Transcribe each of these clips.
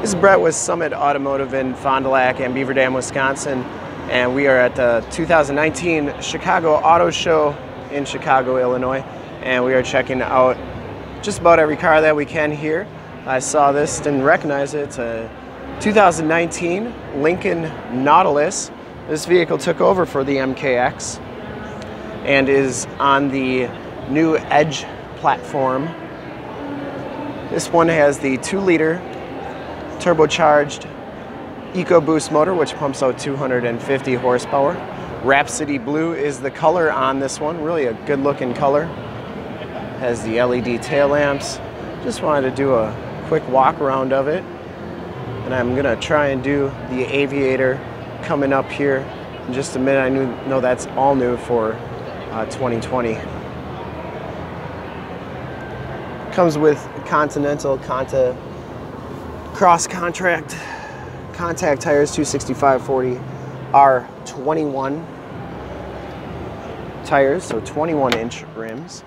This is Brett with Summit Automotive in Fond du Lac and Beaver Dam, Wisconsin. And we are at the 2019 Chicago Auto Show in Chicago, Illinois. And we are checking out just about every car that we can here. I saw this, didn't recognize it. It's a 2019 Lincoln Nautilus. This vehicle took over for the MKX and is on the new Edge platform. This one has the 2 liter turbocharged EcoBoost motor, which pumps out 250 horsepower. Rhapsody Blue is the color on this one, really a good looking color. Has the LED tail lamps. Just wanted to do a quick walk around of it. And I'm gonna try and do the Aviator coming up here in just a minute. I knew, know that's all new for uh, 2020. Comes with Continental Conta cross contract contact tires 265 40 are 21 tires so 21 inch rims.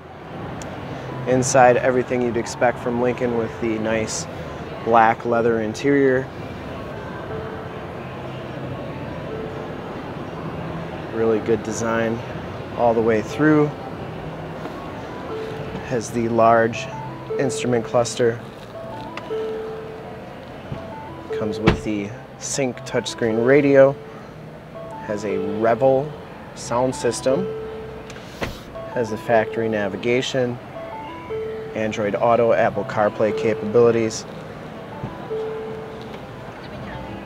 Inside everything you'd expect from Lincoln with the nice black leather interior. Really good design all the way through. Has the large instrument cluster Comes with the Sync touchscreen radio. Has a Revel sound system. Has the factory navigation. Android Auto, Apple CarPlay capabilities.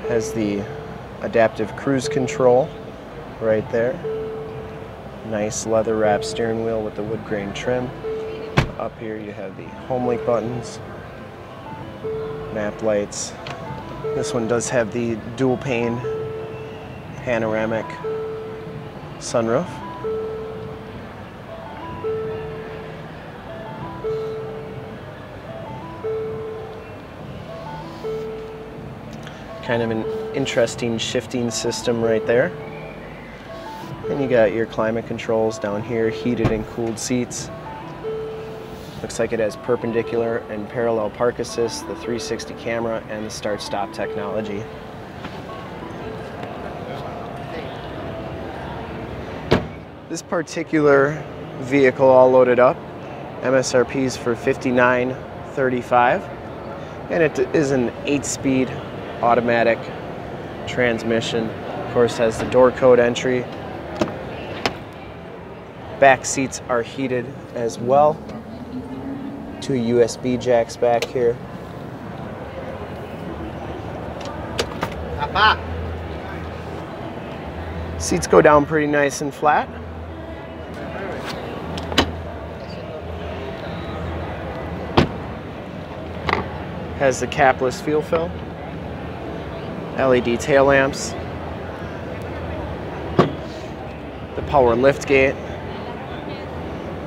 Has the adaptive cruise control right there. Nice leather wrap steering wheel with the wood grain trim. Up here you have the home link buttons, map lights, this one does have the dual pane panoramic sunroof. Kind of an interesting shifting system right there. And you got your climate controls down here, heated and cooled seats. Looks like it has perpendicular and parallel park assist, the 360 camera, and the start-stop technology. This particular vehicle all loaded up, MSRP's for 59.35, and it is an 8-speed automatic transmission. Of course, has the door code entry. Back seats are heated as well two USB jacks back here. Papa. Seats go down pretty nice and flat. Has the capless fuel fill. LED tail lamps. The power lift gate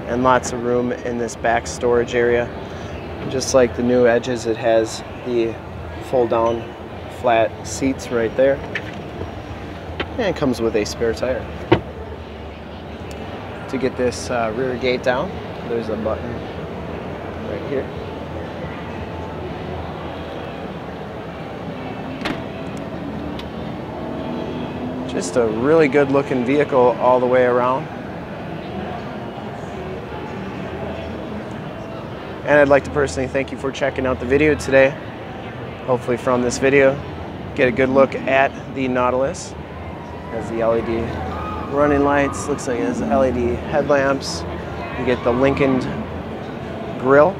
and lots of room in this back storage area. Just like the new edges, it has the fold down flat seats right there. And it comes with a spare tire. To get this uh, rear gate down, there's a button right here. Just a really good looking vehicle all the way around. And I'd like to personally thank you for checking out the video today. Hopefully from this video, get a good look at the Nautilus. Has the LED running lights, looks like it has LED headlamps. You get the Lincoln grill.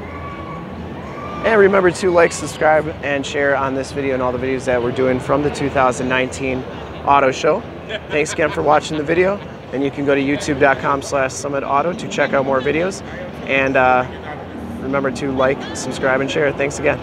And remember to like, subscribe, and share on this video and all the videos that we're doing from the 2019 Auto Show. Thanks again for watching the video. And you can go to youtube.com slash summitauto to check out more videos. And uh, Remember to like, subscribe, and share. Thanks again.